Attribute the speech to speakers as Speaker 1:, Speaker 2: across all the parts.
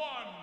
Speaker 1: one.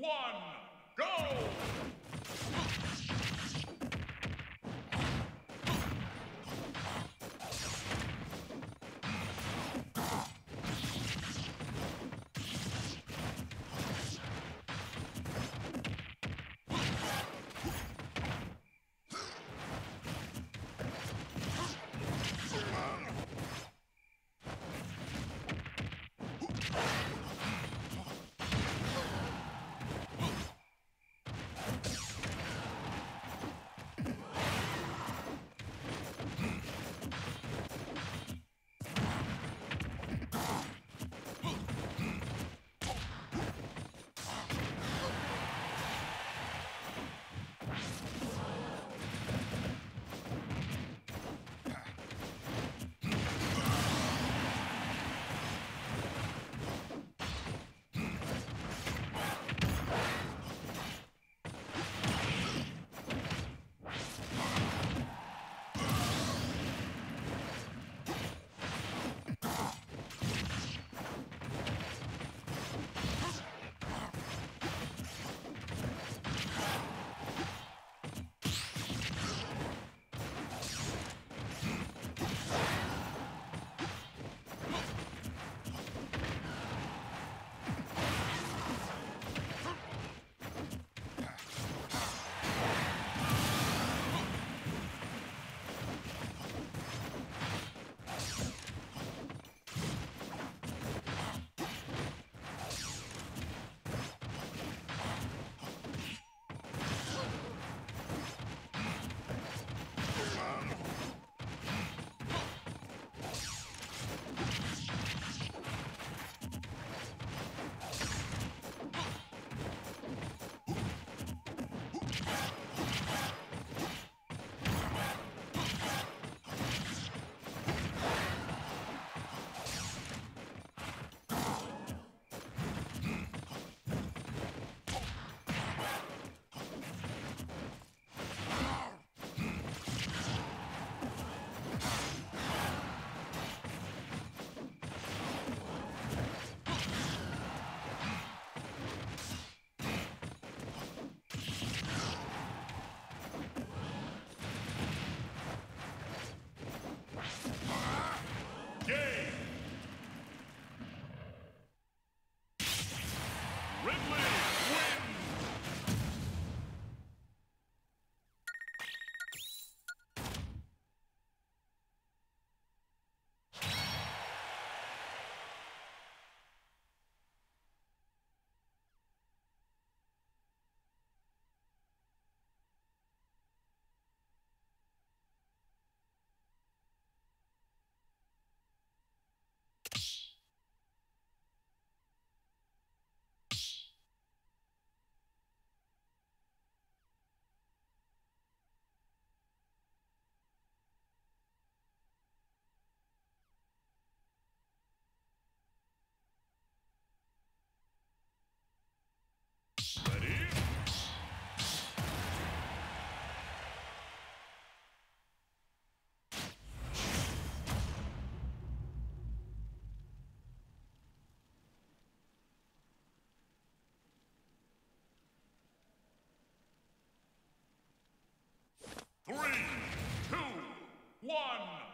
Speaker 2: One, go! One,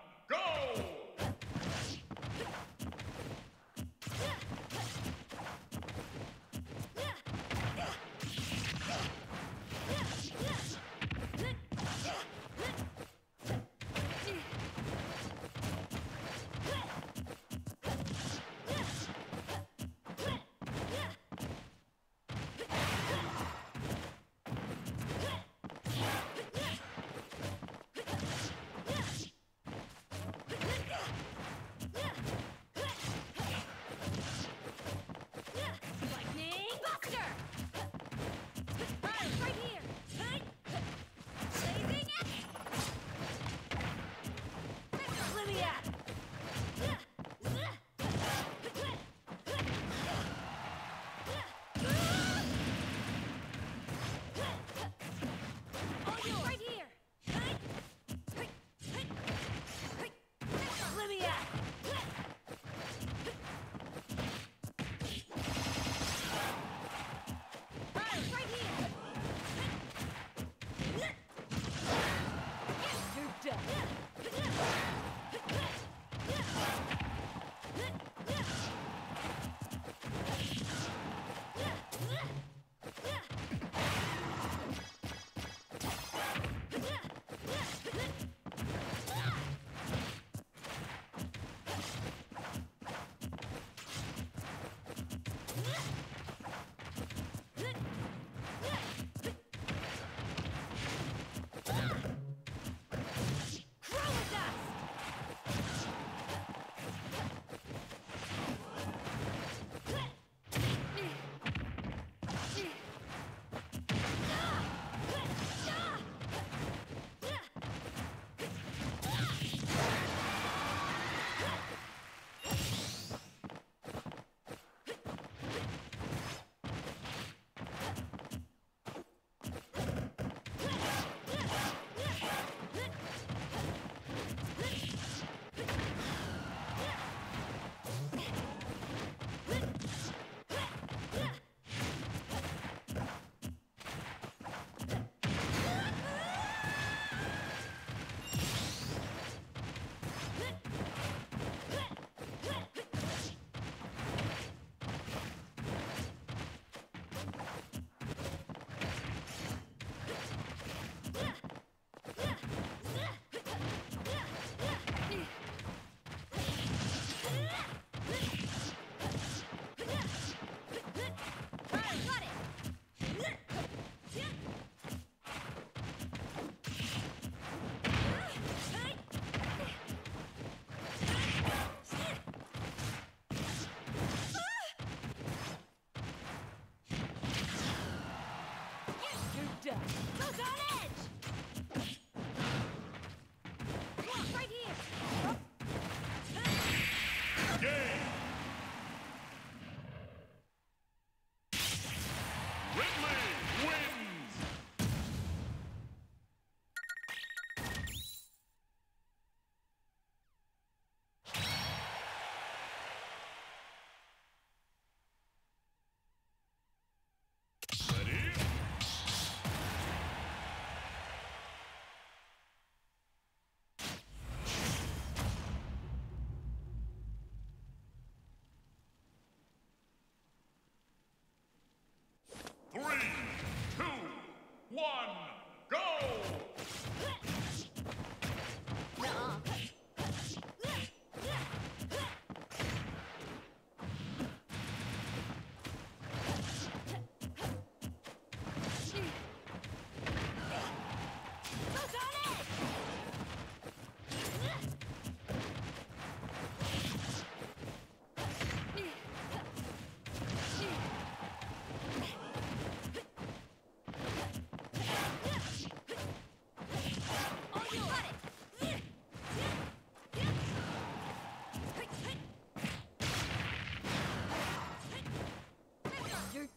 Speaker 2: Fire!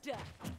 Speaker 2: death.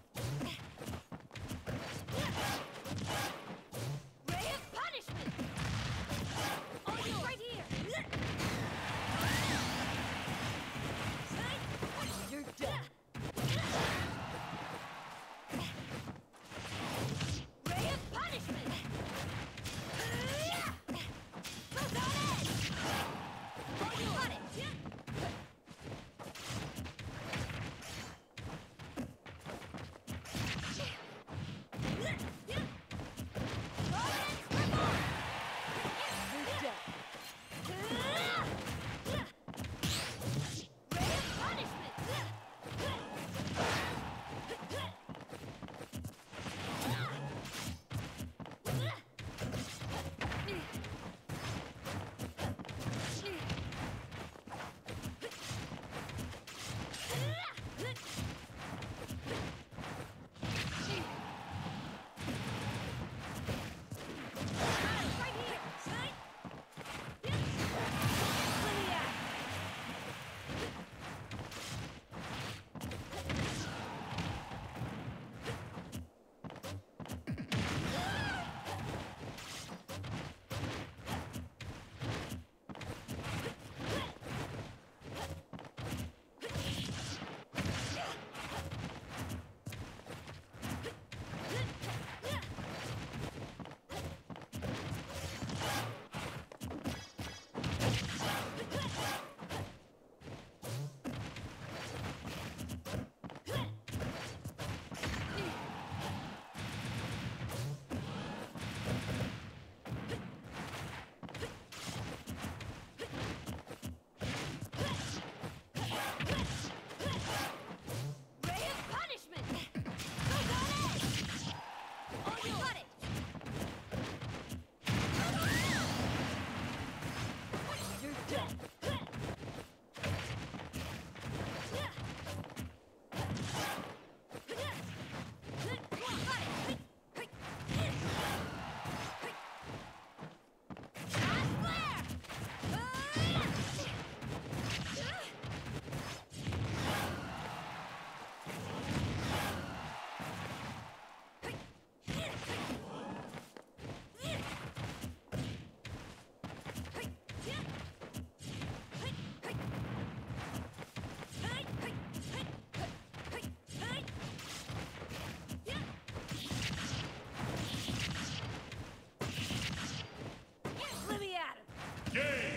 Speaker 1: Game.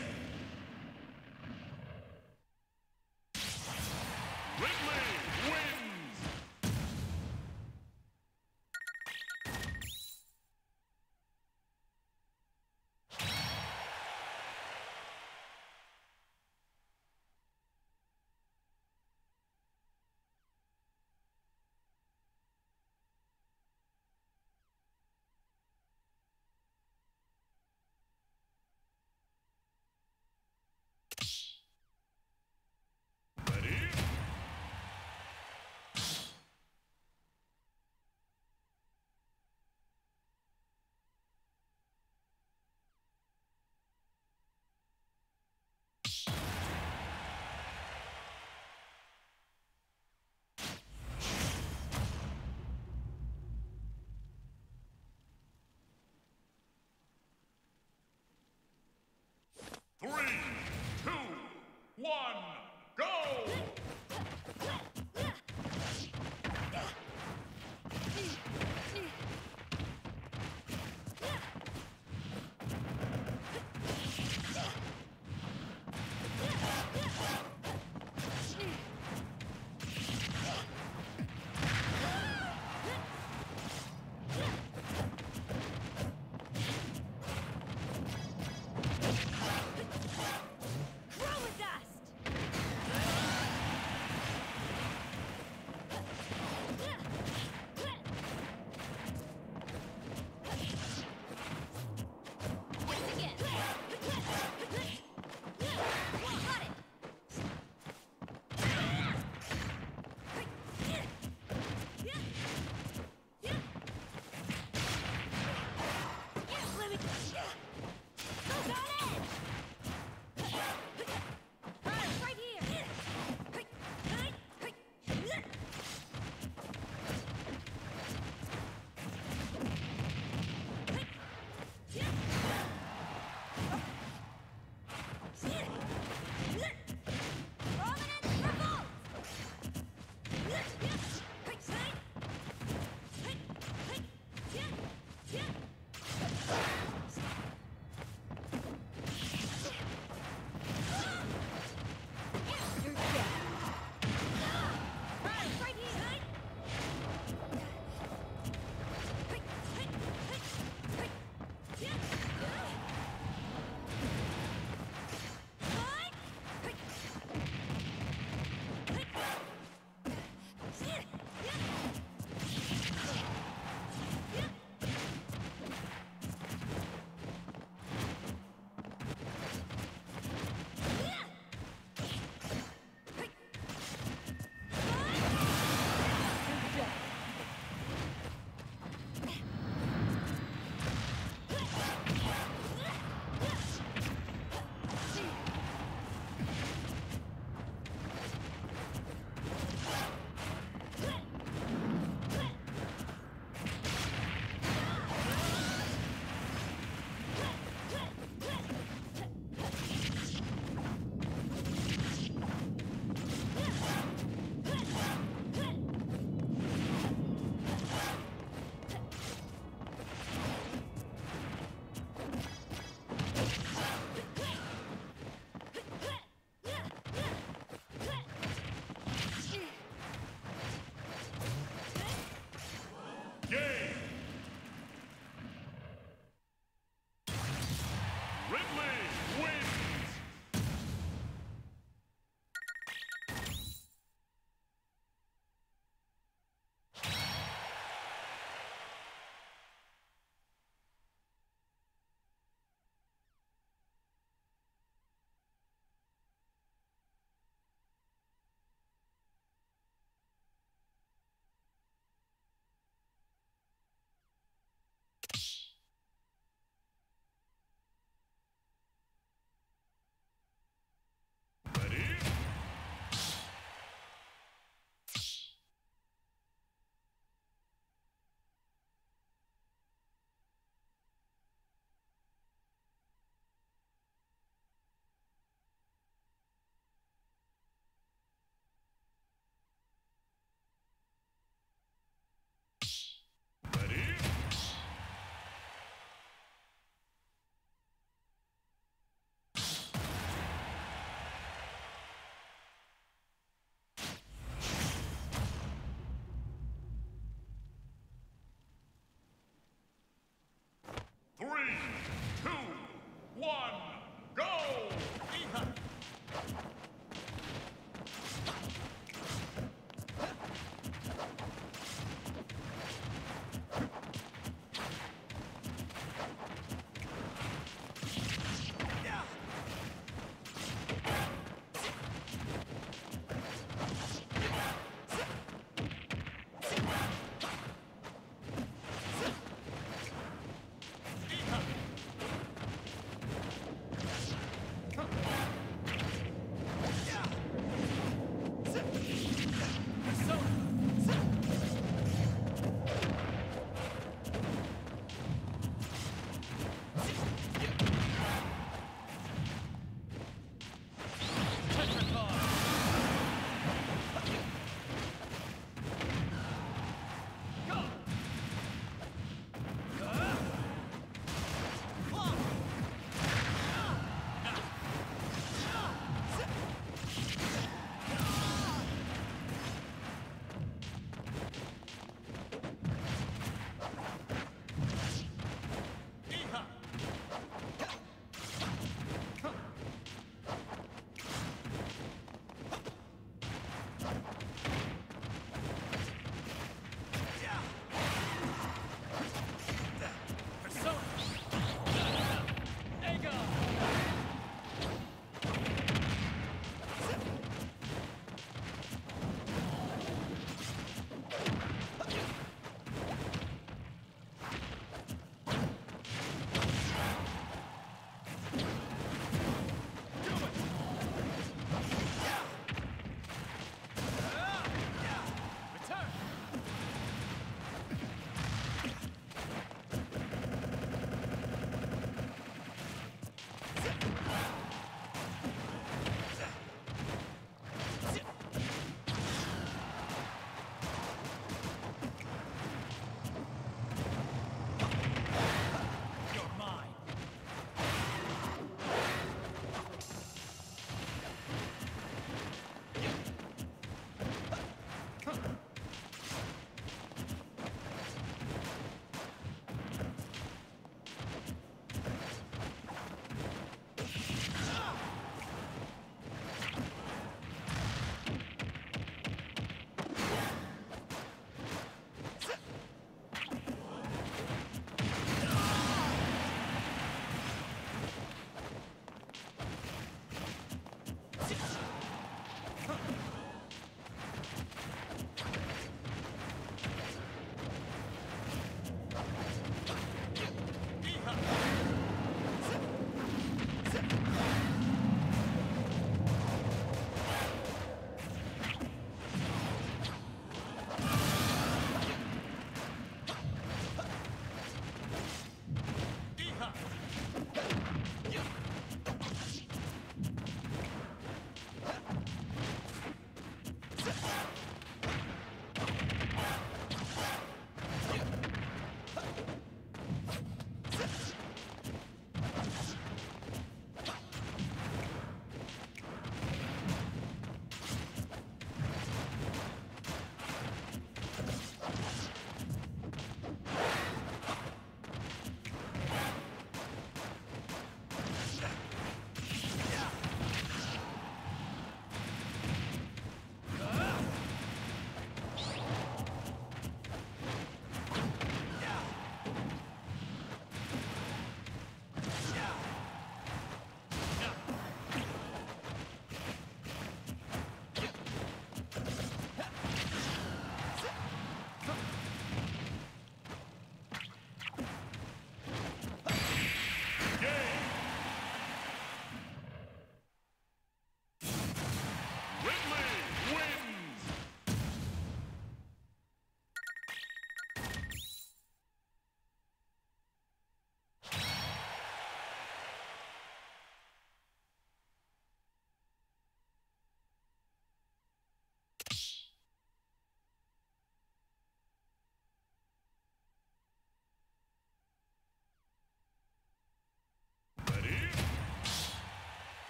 Speaker 1: One, go! Three, two, one.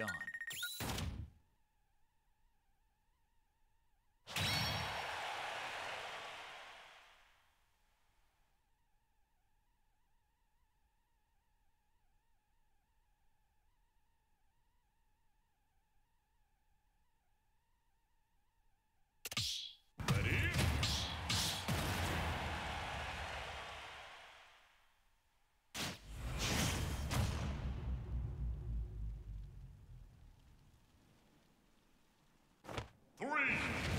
Speaker 3: Gone. Three.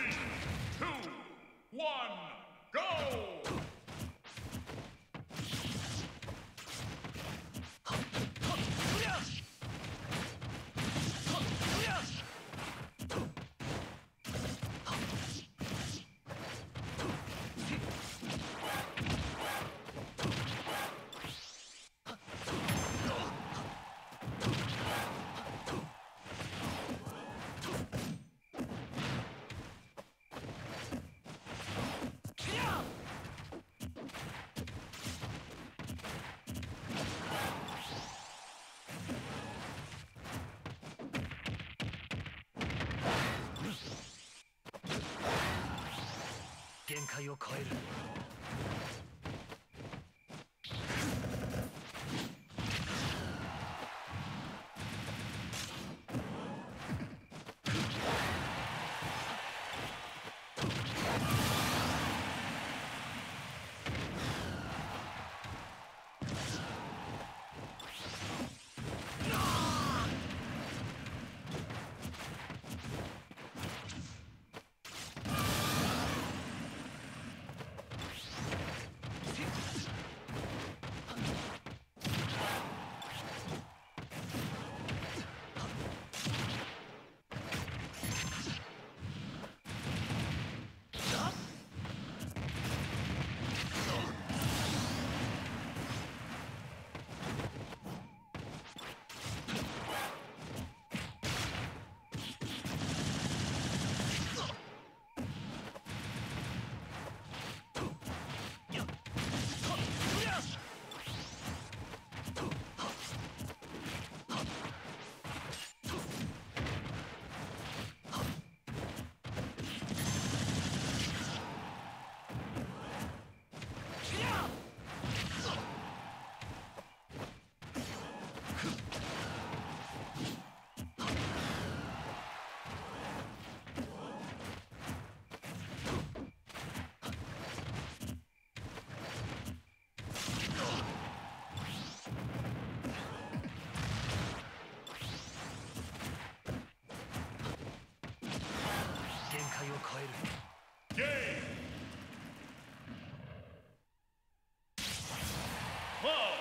Speaker 3: Three, two, one. 限界を超える。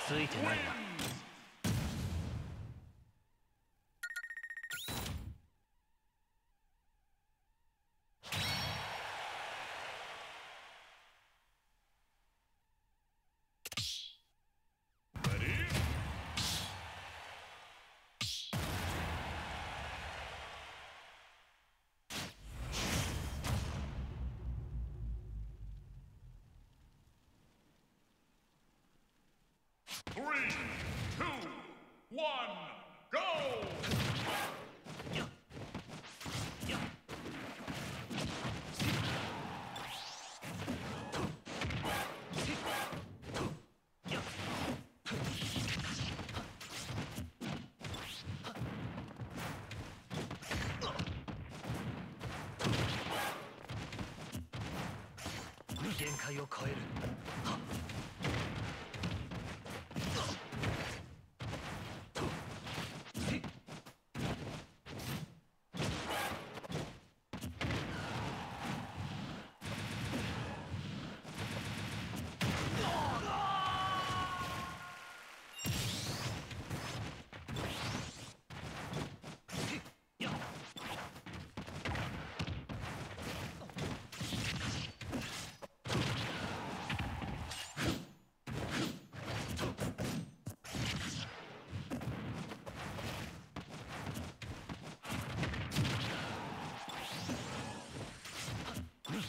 Speaker 3: ついてないな。限界を超える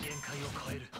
Speaker 3: 限界を超える。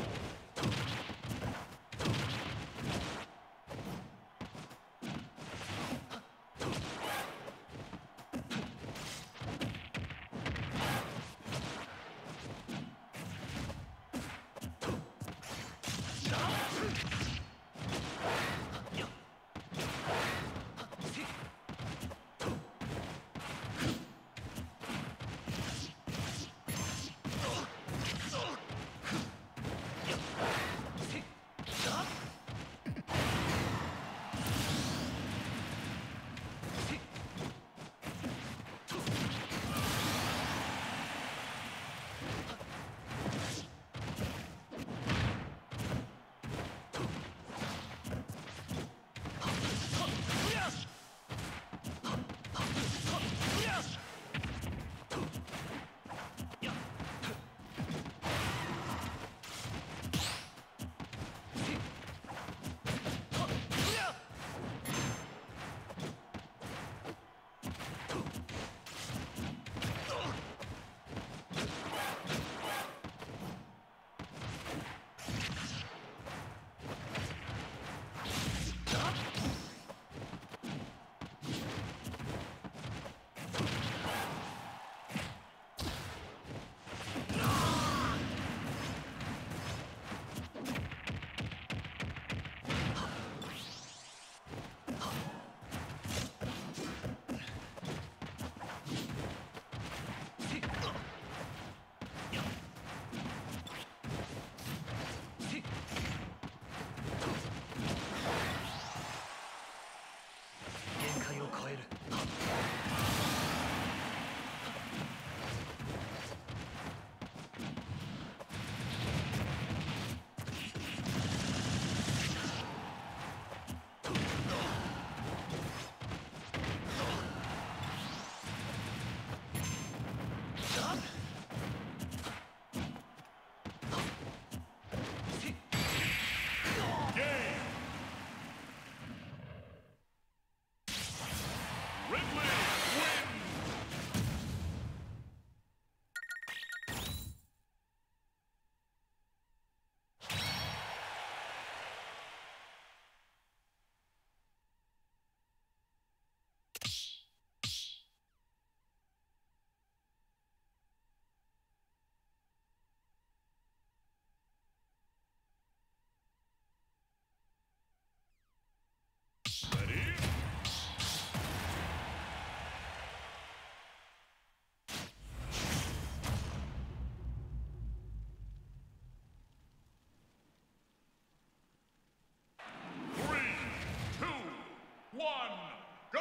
Speaker 1: Go!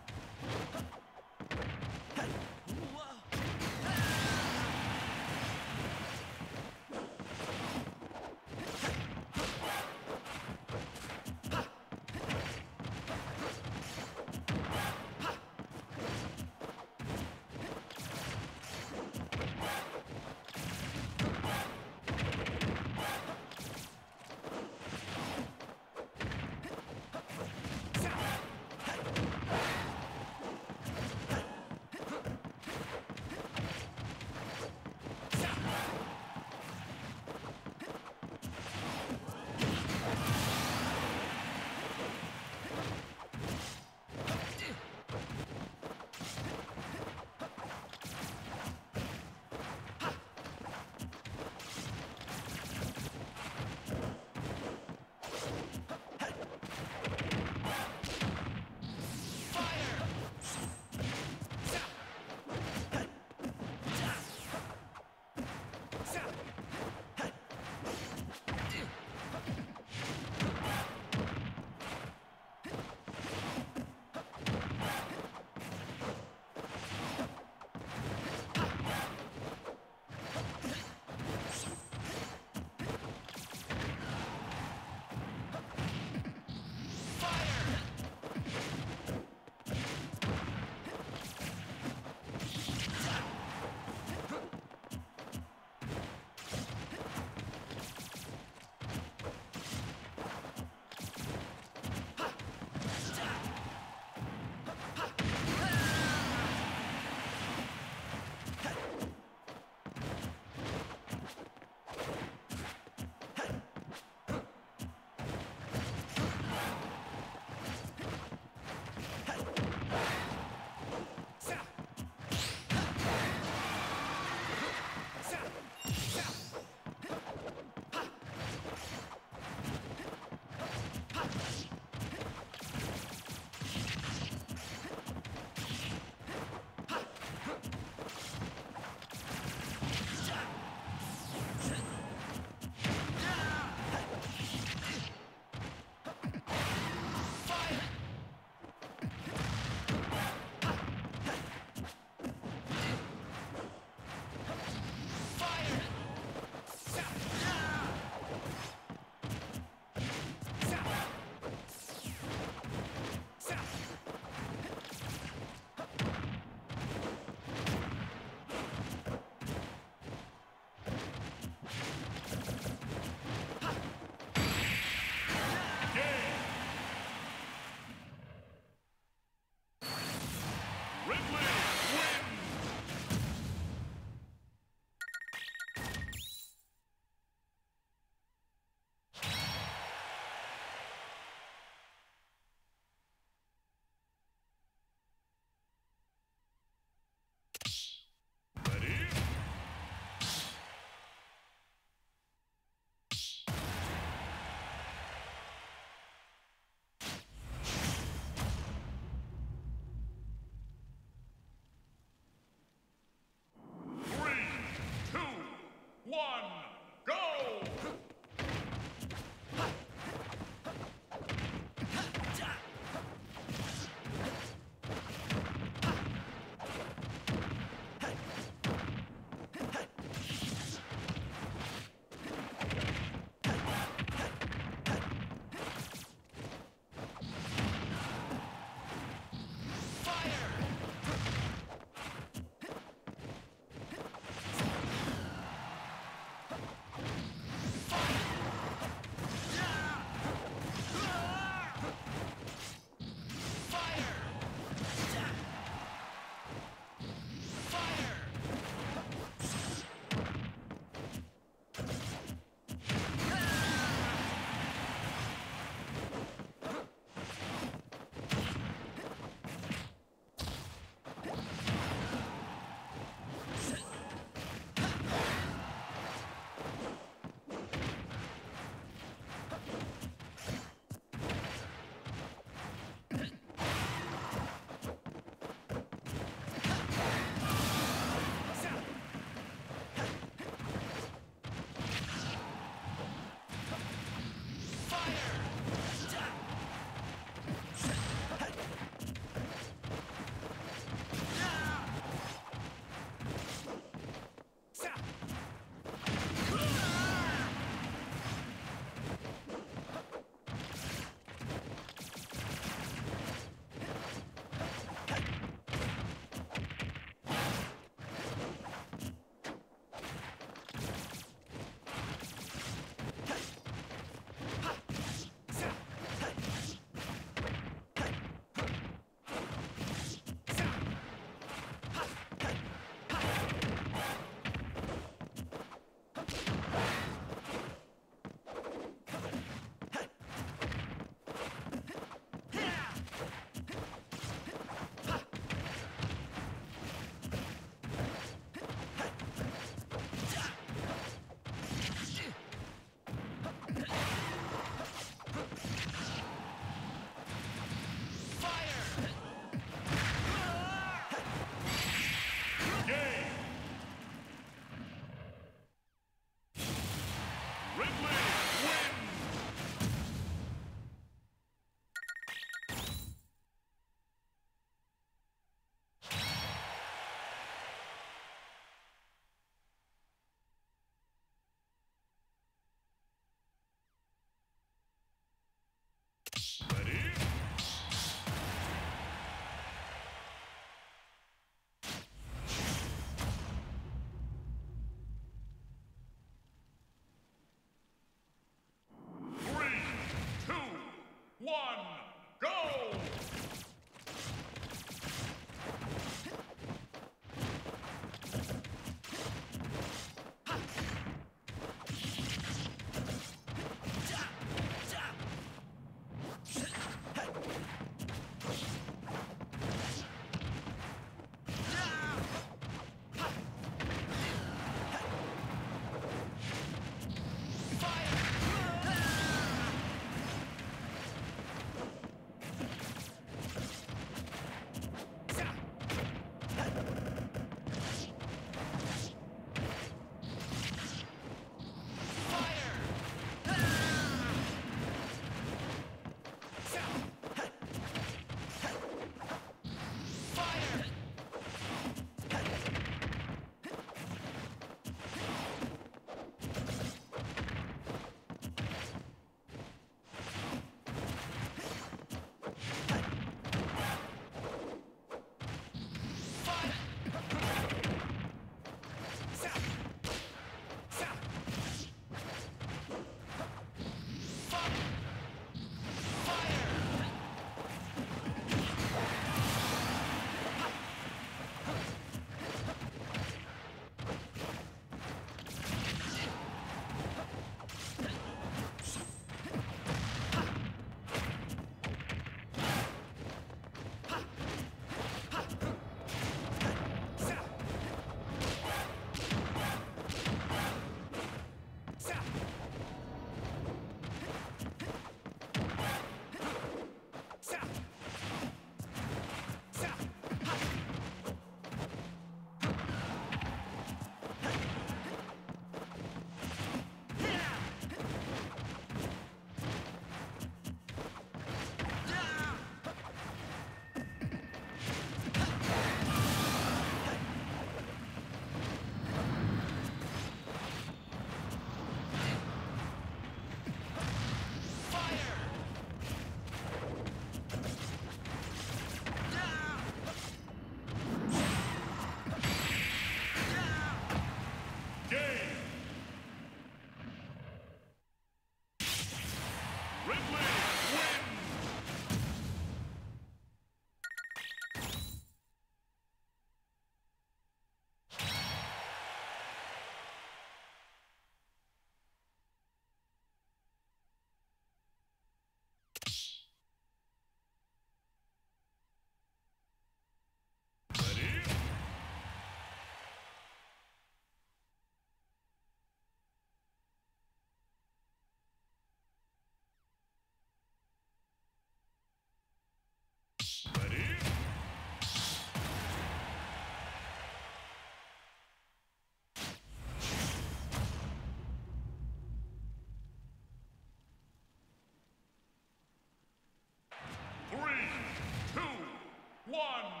Speaker 1: one.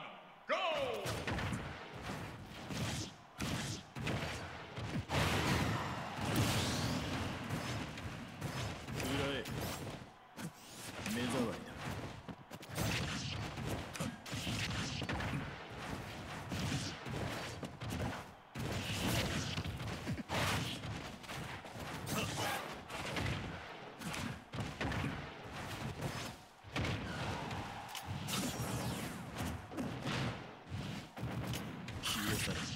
Speaker 1: Perfect.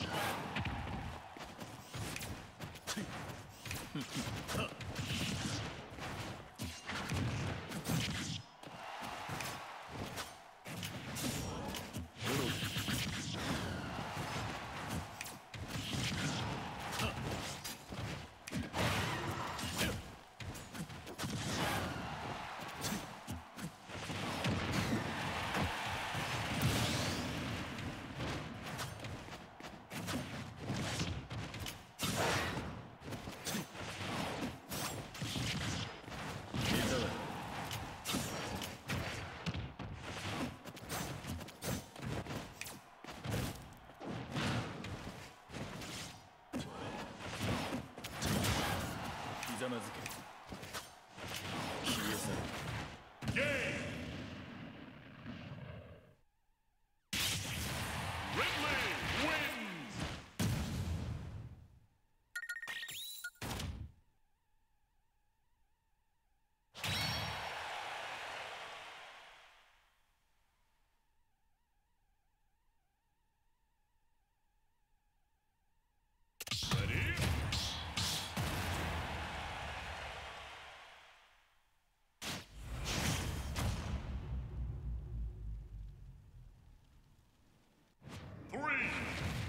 Speaker 1: Three,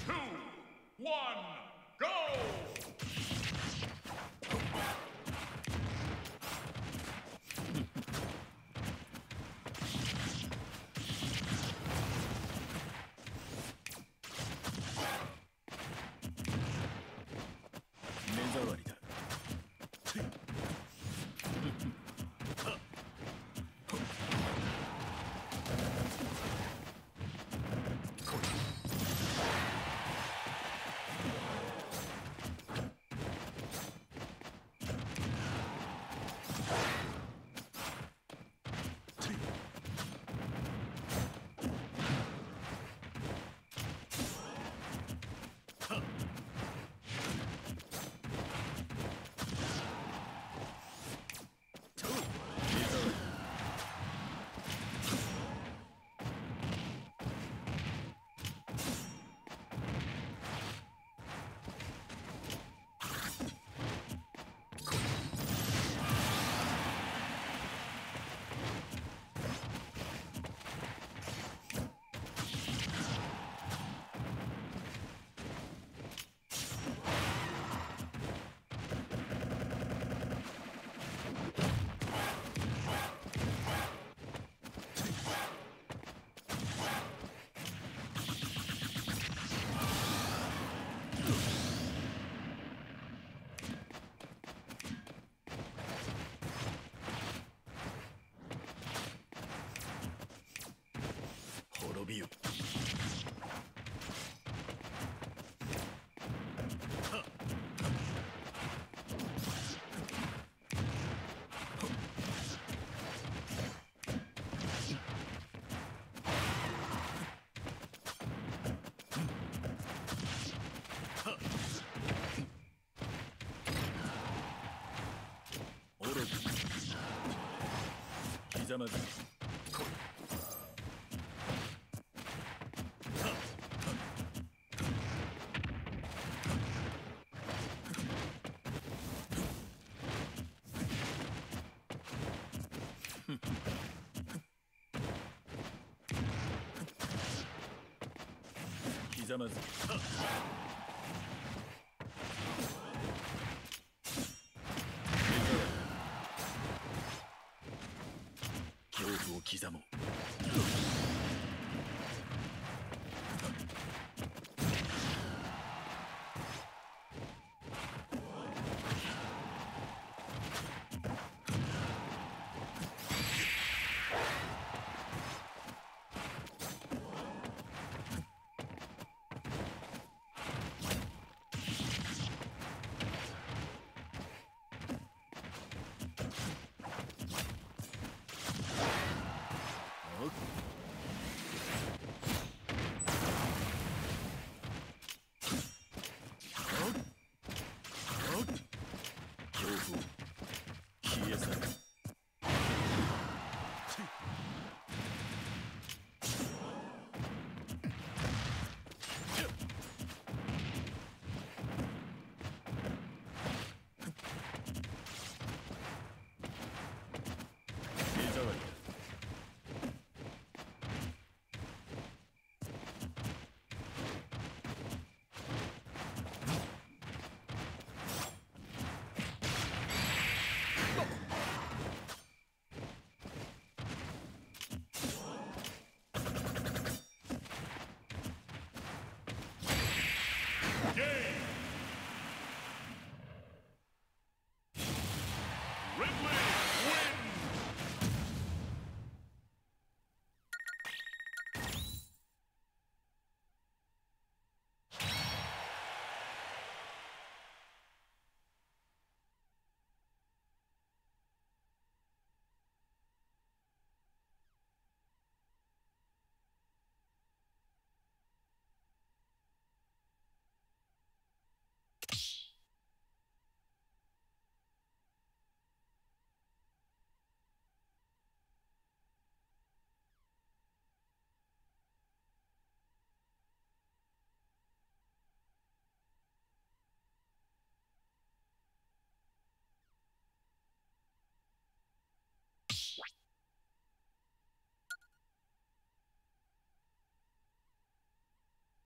Speaker 1: two, one.
Speaker 3: 驚く刻まず来いまず。